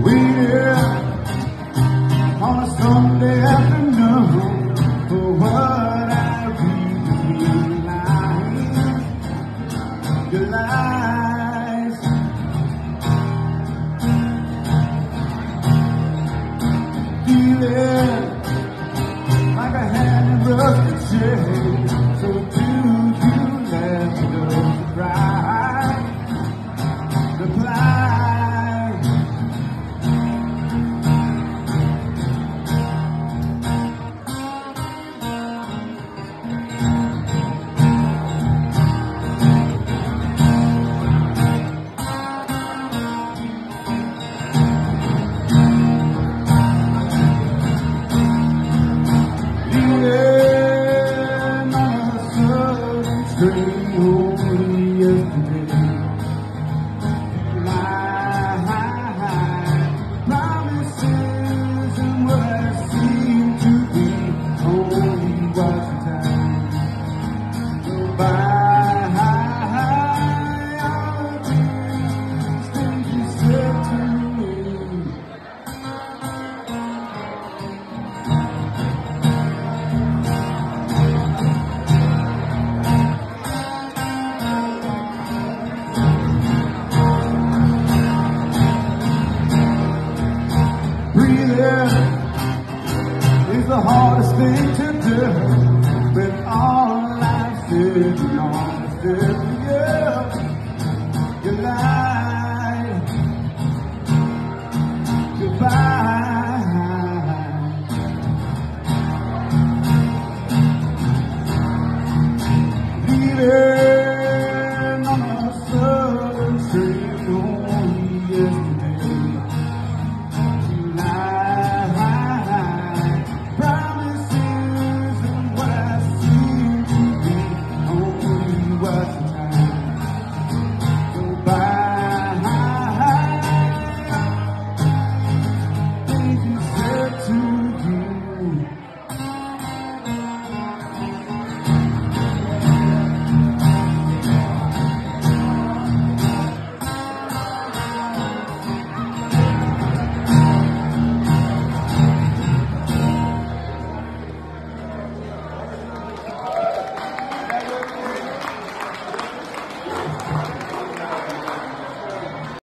Waited on a Sunday afternoon for what I realized. Your. Feeling like rusted shell. So is the hardest thing to do. When all life's is yeah.